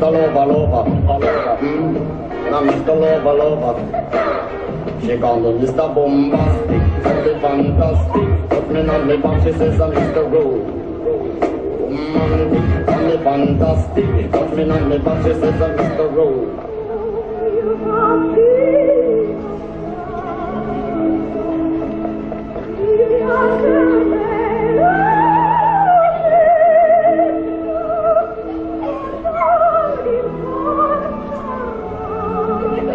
Mr. Lova, Lova, um, stalowa Mr. palowa, nami stalowa lowa. me jest ta bombastyk, każdy fantastyk, chodźmy na mnie, patrzcie se za misto go. Romantyk, mamy fantastyk, chodźmy na mnie, patrzcie se za misto go.